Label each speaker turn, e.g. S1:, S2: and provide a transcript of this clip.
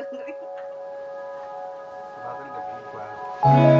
S1: Battle udah berubah.